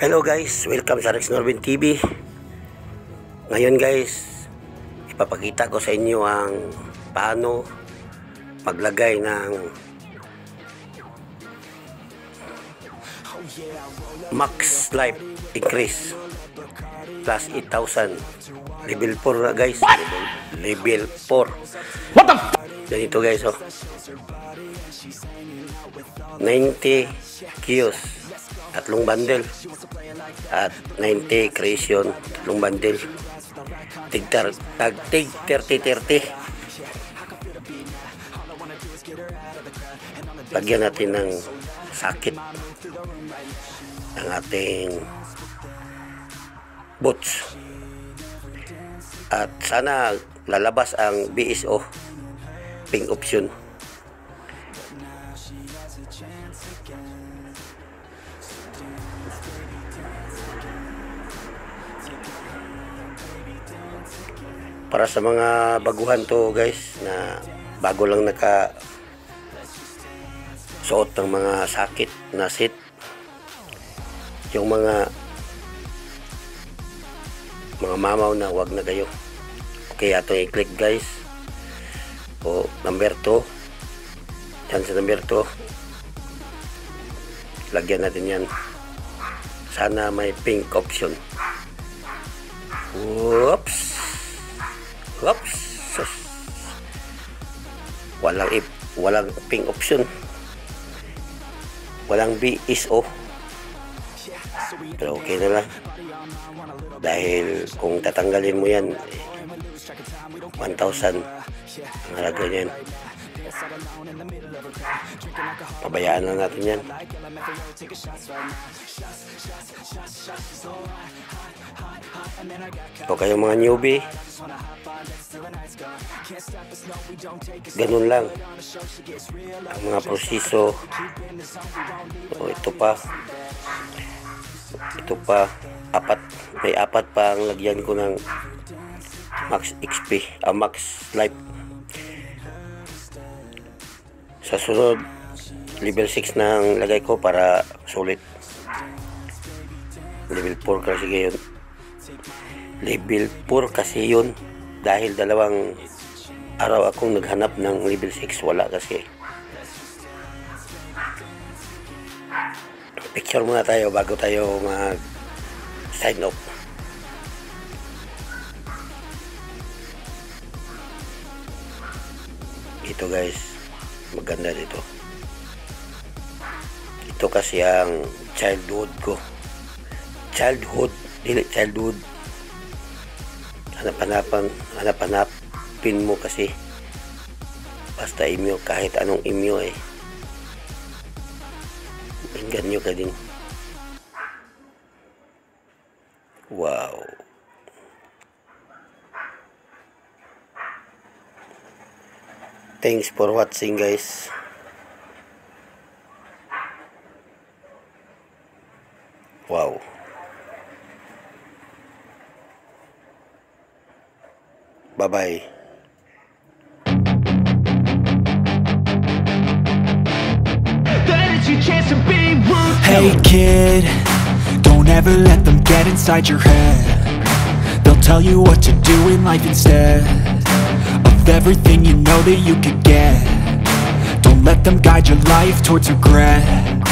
Hello guys, welcome sa Rex Norvin TV. Ngayon guys, ipapakita ko sa inyo ang paano maglagay ng max life increase plus 8,000 level 4 na guys. Level, level 4 What the f ganito guys oh. 90 kios tatlong bundle. At 90 creation tatlong bundle. Tigtar tag tig 30 30 lagyan natin ng sakit ang ating boots. At sana lalabas ang BSO pink option para sa mga baguhan to guys na bago lang naka suot ng mga sakit na sit yung mga mga mamaw na wag na kayo. Okay ato i-click guys. O number 2 yan sa number 2 lagyan natin yan sana may pink option. Whoops whoops sus. walang if walang pink option. Walang BSO pero okay na lang. Dahil kung tatanggalin mo yan 1,000 ang halaga niyan pabayaan lang natin yan. O kayong mga newbie. Ganun lang. Ang mga proseso. o ito pa. ito pa. Apat. May apat pa ang lagyan ko ng max XP ah, max life sa sunod level 6 na ang lagay ko para sulit. Level 4 kasi ngayon level 4 kasi yun. Dahil dalawang araw akong naghanap ng level 6 wala kasi. Picture muna tayo bago tayo mag sign off ito guys maganda dito ito kasi ang childhood ko. Childhood dili childhood. Hanap-hanapan hanap-hanapin mo kasi. Basta imyo kahit anong imyo eh. Pinggan nyo ka din. Wow. Thanks for watching guys. Wow. Bye-bye. That it's your chance to be rude. Hey kid, don't ever let them get inside your head They'll tell you what to do in life instead Of everything you know that you could get. Don't let them guide your life towards regret